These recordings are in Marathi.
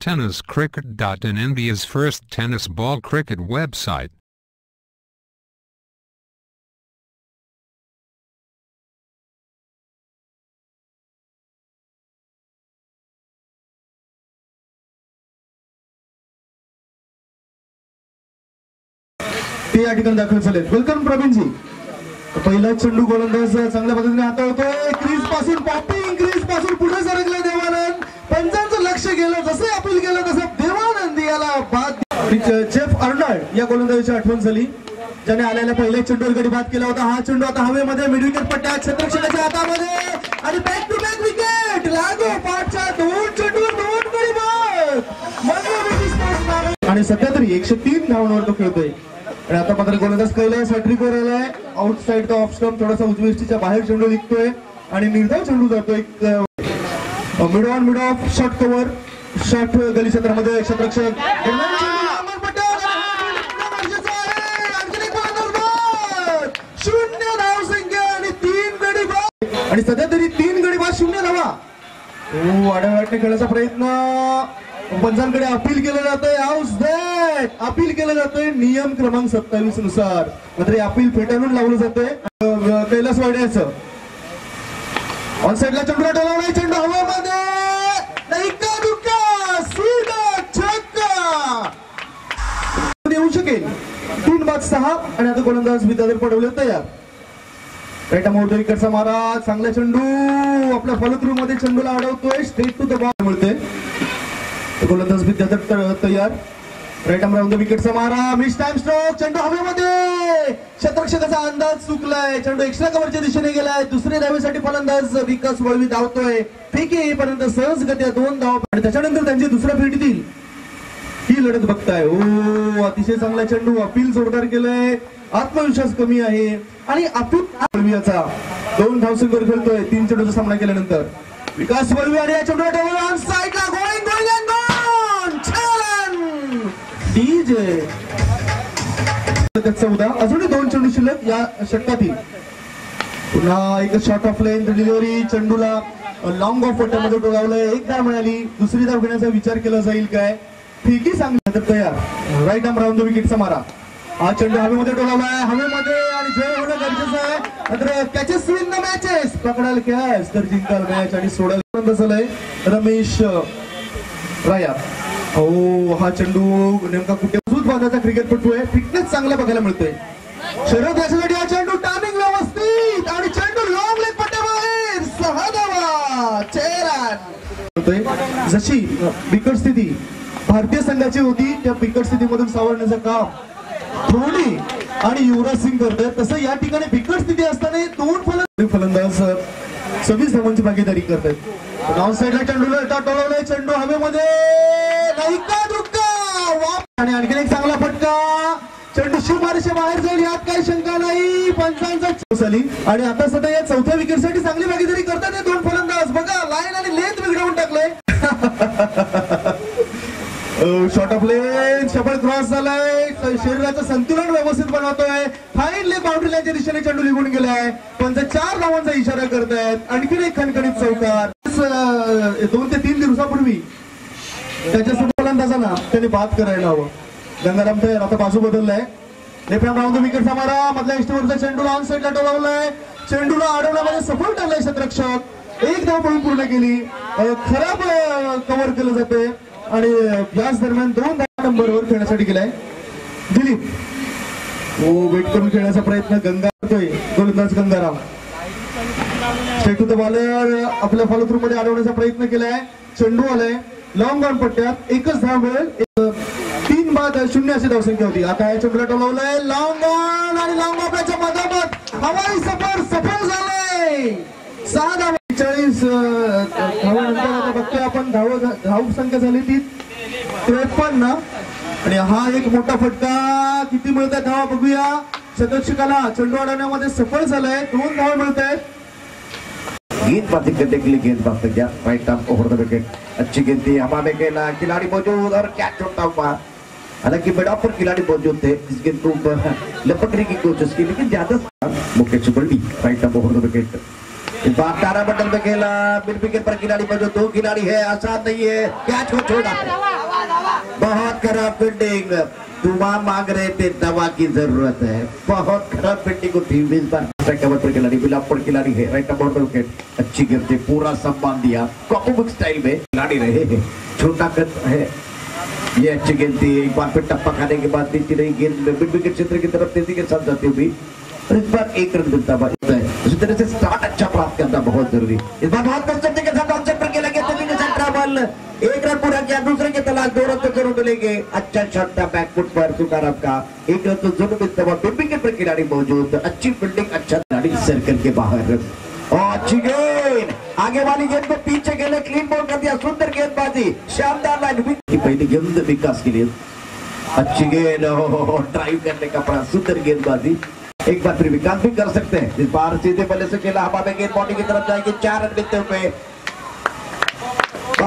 tenniscricket.in India's first tennis ball cricket website. ते या ठिकाणी दाखल झाले वेलकम प्रवीणजी पहिला चेंडू गोलंदाज चांगल्या पद्धतीने हाताळतोय क्रीज पासून पॉपिंग क्रीज पासून पुढे सरकले देवानंद पंचांचं लक्ष गेलं जसं अपील केलं तसं देवानंद याला बाद जेफ अर्नल्ड या गोलंदाजाची आठवण झाली. ज्याने आलेल्या पहिल्या चेंडूवर गडी बाद केला होता. हा चेंडू आता हवेमध्ये मिड विकेट पट्ट्या क्षेत्रक्षणाच्या हातामध्ये. आणि बॅक टू बॅक विकेट लागो पाठच्या दोन चेंडूवर दोन गडी बाद. आणि सध्या तरी एकशे तीन धावांवर तो खेळतोय. आणि आता मात्र गोलंदाज कैलास हॅट्रिकवर आलाय. Outside the off stump थोडासा उजवीष्टीच्या बाहेर चेंडू निघतोय. आणि निर्धाव चेंडू जातोय. Mid on mid off short cover short gully क्षेत्रामध्ये क्षेत्रक्षक शून्य धाव संख्या आणि तीन गडी बाद आणि सध्या तरी तीन गडी बाद शून्य धावा. ओ वाड्यावाटने खेळण्याचा प्रयत्न. पंचांकडे अपील केलं जातंय. हाऊस दॅट अपील केलं जातंय नियम क्रमांक सत्तावीसनुसार मात्र हे अपील फेटाळून लावलं जातंय. कैलास वाड्याचं ऑन साईडला चेंडू टोलावलाय चेंडू हवामध्ये. नाही दुक्का सीधा छक्का. येऊ शकेल? तीन बाद सहा आणि आता गोलंदाज विद्याधर पडवले तयार. रेटा मोठा विकेटचा मारा चांगला चेंडू. आपल्या फलत्रू मध्ये चेंडूला अडवतोय. स्ट्रेट टू द बॉल मिळते गोलंदाज विद्याधर त- तयार. राईट राऊंड विकेटचा मारा मिस टाइम स्ट्रोक चेंडू हवेमध्ये. क्षेत्रक्षकाचा अंदाज चुकलाय. चेंडू एक्स्ट्रा कव्हरच्या दिशेने गेलाय. दुसऱ्या धावेसाठी फलंदाज विकास वळवी धावतोय. फेकी पर्यंत सहज गत्या दोन धाव. आणि त्याच्यानंतर त्यांची ही लढत बघताय. ओ अतिशय चांगला चेंडू. अपील जोरदार केलंय. आत्मविश्वास कमी आहे. आणि अपील वळवियाचा दोन धावसंख्येवर खेळतोय तीन चेंडूचा सामना केल्यानंतर. विकास वळवी आणि या चेंडू साईडला गोळी गोईंग डीजे. चौदा. अजूनही दोन चेंडू शिल्लक या षटकातील. पुन्हा एक शॉर्ट ऑफ लाईन डिलिव्हरी चेंडूला लॉंग ऑफ पट्ट्यामध्ये डोगावलंय एक धाव मिळाली दुसरी धाव घेण्याचा विचार केला जाईल काय? फिकी चांगली तर तयार राईट आम राऊंड विकेटचा मारा. हा चेंडू हवेमध्ये डोगावलाय हवेमध्ये आणि जय होणं गरजेचं आहे. मात्र कॅचेस विन द मॅचेस पकडाल कॅच तर जिंकाल मॅच आणि सोडायला झालंय. रमेश राया. हो हा चेंडू नेमका कुठे? मजबूत भागाचा क्रिकेटपटू आहे. फिटनेस चांगला बघायला मिळतोय. शरद याच्यासाठी हा चेंडू टायमिंग व्यवस्थित आणि चेंडू लॉंग लेग पट्ट्याबाहेर. सहा धावा. चेहरा. जशी बिकट स्थिती भारतीय संघाची होती त्या बिकट स्थितीमधून सावरण्याचं काम धोनी आणि युवराज सिंग करतात तसं या ठिकाणी बिकट स्थिती असताना दोन फलंदाज फलंदाज सव्वीस धावांची भागीदारी करतात डाऊन साईडला चेंडूला टोलवलाय चेंडू हवेमध्ये. नाही दुक्का आणि आणखीन एक चांगला फटका. चेंडू शिफारशी बाहेर जाईल यात काही शंका नाही. पंचांचा आणि आता सध्या या चौथ्या विकेटसाठी चांगली भागीदारी करतात हे दोन फलंदाज. बघा लाईन आणि लेंथ बिघडवून टाकलंय. शॉर्ट ऑफ लेन शबळ क्रॉस झालाय. शरीराचं संतुलन व्यवस्थित बनवतोय. फाईनली बाउंड्री लाईनच्या दिशेने चेंडू निघून गेलाय. पण चार धावांचा इशारा करतायत. आणखीन एक खणखणीत चौकार. दोन ते तीन दिवसापूर्वी त्याच्यासोबत फलंदाजांना त्यांनी बाद करायला हवं. गंगाराम तयार आता बाजू बदललाय. लेफ्ट राऊंड विकेट मारा मधल्या इष्टवरचा चेंडूला ऑन साईडला टोलावलाय चेंडूला अडवण्यामध्ये सफल ठरलाय क्षेत्ररक्षक एक धाव पळून पूर्ण केली. खराब कव्हर केलं जाते आणि याच दरम्यान दोन दहा नंबरवर खेळण्यासाठी गेलाय. दिलीप. हो वेट करून खेळण्याचा प्रयत्न गंगा करतोय गोलंदाज गंगाराम. चेंडू तर द बॉलर आपल्या फॉलोथ्रू मध्ये अडवण्याचा प्रयत्न केलाय. चेंडू आलाय. लॉंग ऑन पट्ट्यात एकच धाव मिळेल. एक, तीन बाद शून्य अशी धावसंख्या होती. आता याच्या उलट लावलंय लॉंग ऑन आणि लॉंग ऑफच्या मधोमध हवाई सफर सफल झालाय. सहा धाव चाळीस धावानंतर आता बघतोय आपण. धाव धाव संख्या झाली ती त्रेपन्न. आणि हा एक मोठा फटका. किती मिळत आहे धावा बघूया. शतक्षकाला चेंडू अडवण्यामध्ये सफल झालाय. दोन धावा मिळत आहेत गेंदबाजी करने के लिए गेंद गेंदबाज तैयार right arm over the wicket. अच्छी गेंद थी हवा में खेला खिलाड़ी मौजूद और कैच होता हुआ। हालाँकि बड़ा पर खिलाड़ी मौजूद थे इस गेंद को लपकने की कोशिश की लेकिन ज़्यादा Mukesh Balli right arm over the wicket. इस बार तारा मंडल में खेला। मिड विकेट पर खिलाड़ी पर जो दो खिलाड़ी है आसान नहीं है। कैच को छोड़ा? बहुत खराब फील्डिंग दुआ मांग रहे थे, दवा की ज़रूरत है। बहुत खराब फील्डिंग को इस खिलाड़ी खिलाड़ी है। राइट अच्छी गिरते, पूरा सम्मान दिया। स्टाइल में खिलाड़ी रहे हैं। छोटा कद है। ये अच्छी गेंद थी एक बार फिर टप्पा खाने के बाद रही गेंद क्षेत्र की तरफ़ तेज़ी के साथ जाती हुई। इस बार एक रन मिलता है उसी तरह से स्टार्ट अच्छा प्राप्त करना बहुत ज़रूरी। इस बार बहुत के साथ एक रन पूरा किया, दूसरे के तलाश दो रन तो ज़रूर मिलेंगे। अच्छा शॉट था बैकफुट पर तुकार का एक रन तो ज़रूर मिलता हुआ विकेट पर खिलाड़ी मौजूद। अच्छी फील्डिंग अच्छा खिलाड़ी सर्कल के बाहर। और अच्छी गेंद। आगे वाली गेंद को पीछे खेले क्लीन बॉल कर दिया सुंदर गेंदबाजी। शानदार लाइन की पहली गेंद विकास के लिए। अच्छी गेंद ड्राइव करने का बड़ा सुंदर गेंदबाजी। एक बार फिर विकास भी कर सकते हैं। इस बार सीधे बल्ले से खेला हवा में गेंद बॉडी की तरफ़ जाएगी। चार रन मिलते हुए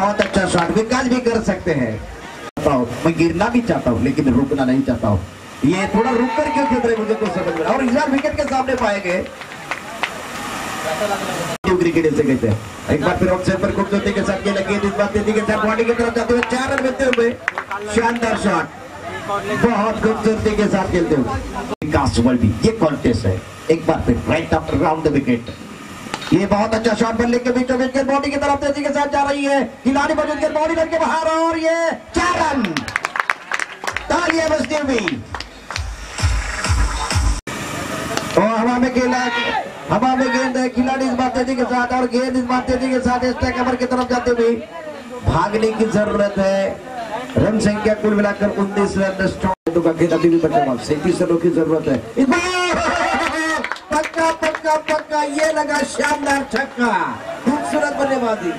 बहुत अच्छा शॉट विकास भी कर सकते हैं। मैं गिरना भी चाहता हूँ, लेकिन रुकना नहीं चाहता हूँ। ये थोड़ा रुक कर क्यों खेल रहे मुझे कुछ समझ में। और इस विकेट के सामने पाए गए क्रिकेट इसे कहते हैं? एक बार फिर ऑप्शन पर के साथ इस के साथ बॉडी की तरफ़ जाते हुए चार रन मिलते हुए शानदार शॉट बहुत खूबसूरती के साथ खेलते हुए। विकास ये कॉन्टेस्ट है। एक बार फिर right after round the wicket ये बहुत अच्छा शॉट बल्ले के बीचों बीच के बॉडी की तरफ़ तेज़ी के साथ जा रही है। खिलाड़ी मौजूद के बॉडी करके बाहर और ये चार रन। तालियाँ बजती हुई। और हवा में खेला हवा में गेंद है खिलाड़ी इस बार तेज़ी के साथ और गेंद इस बार तेज़ी के साथ स्ट्राइक कवर की तरफ़ जाते हुए। भागने की ज़रूरत है। रन संख्या कुल मिलाकर उन्नीस रन। स्ट्रॉन्ग का खेल अभी भी बचा सैंतीस रनों की ज़रूरत है। इस बार! पक्का पक्का पक्का ये लगा शानदार छक्का। खूबसूरत बल्लेबाजी।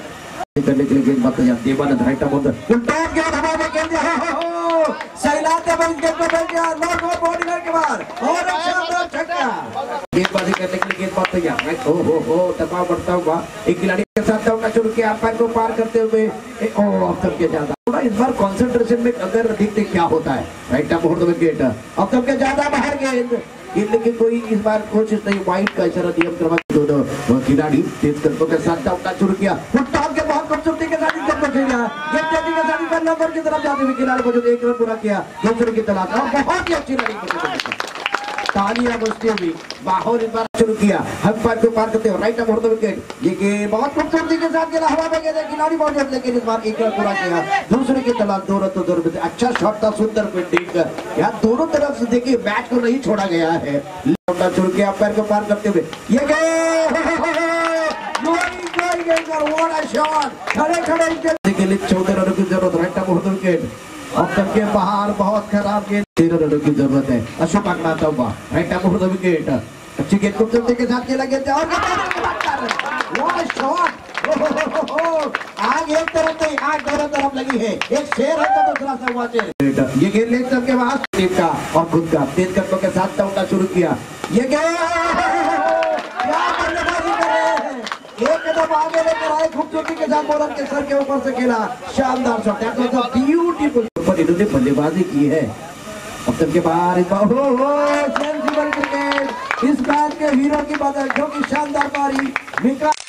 करने के लिए गेंद बात जाती है माना ढाई टम उल्टा गेंद हवा में गेंद हो हो हो। सैलाते बन गेंद पे बन गया लॉक और बॉडी के बाद। और एक शानदार छक्का। गेंदबाजी करने के लिए गेंद बात तैयार है। ओ हो हो दबाव बढ़ता हुआ एक खिलाड़ी के साथ दौड़ना शुरू किया। अंपायर को पार करते हुए ओ अब तक के ज़्यादा थोड़ा इस बार कंसंट्रेशन में अगर देखते क्या होता है। राइट टम मुहूर्त में गेट अब तक के ज़्यादा बाहर गेंद। लेकिन कोई इस बार कोशिश नहीं व्हाइट का इशारा नियम क्रमांक दोनों खिलाड़ी तेज कदमों के साथ दौड़ना शुरू किया। फुटबॉल के बहुत खूबसूरती के साथ इस को खेला तेज़ी के साथ नंबर की तरफ़ जाते हुए खिलाड़ी मौजूद, एक रन पूरा किया। दूसरे की तलाश बहुत ही अच्छी रनिंग तालियाँ बजती हुई बाहर इस बार शुरू किया. हम पर को पार करते हो. राइट अप होते विकेट गेंद बहुत खूबसूरती के साथ खेला हवा में गया खिलाड़ी मौजूद लेकिन इस बार एक रन पूरा किया. दूसरे की तलाश दो रन तो ज़रूर मिलते अच्छा शॉट था, सुंदर फील्डिंग यहाँ दोनों तरफ़ से देखिए मैच को नहीं छोड़ा गया है. लौटा शुरू किया पैर को पार करते हुए. ये गए खड़े खड़े के लिए चौदह रनों की ज़रूरत राइट अप होते विकेट अब तक के बाहर बहुत खराब गेंद की ज़रूरत है। अशोक आगनाता हुआ राइट विकेट अच्छी गेंद खूबसूरती के साथ खेला गेंद और! आग एक तरफ़ नहीं, आग दोनों तरफ़ लगी है। एक शेर है तो दूसरा शेर ये गेंद लेग के बाद टीम का और खुद का। तेज कदमों के साथ दौड़ना शुरू किया। ये गेंद एक कदम आगे लेकर आए, खूबसूरती के साथ बॉलर के सर के ऊपर से खेला। शानदार शॉट ब्यूटीफुल बल्लेबाजी की है। मकसद के बाहर इस बात के हीरो की बदल जो की शानदार पारी